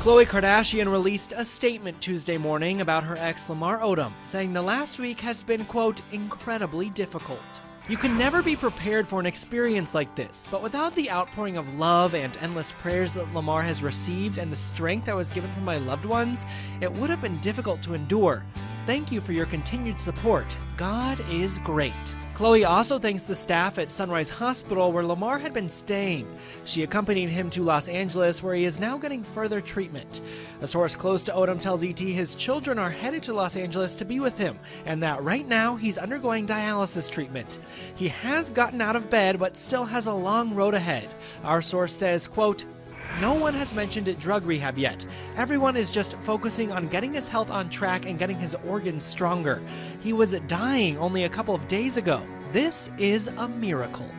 Khloe Kardashian released a statement Tuesday morning about her ex Lamar Odom, saying the last week has been, quote, incredibly difficult. You can never be prepared for an experience like this, but without the outpouring of love and endless prayers that Lamar has received and the strength I was given from my loved ones, it would have been difficult to endure. Thank you for your continued support. God is great. Khloe also thanks the staff at Sunrise Hospital where Lamar had been staying. She accompanied him to Los Angeles where he is now getting further treatment. A source close to Odom tells ET his children are headed to Los Angeles to be with him and that right now he's undergoing dialysis treatment. He has gotten out of bed but still has a long road ahead. Our source says, quote, no one has mentioned drug rehab yet. Everyone is just focusing on getting his health on track and getting his organs stronger. He was dying only a couple of days ago. This is a miracle.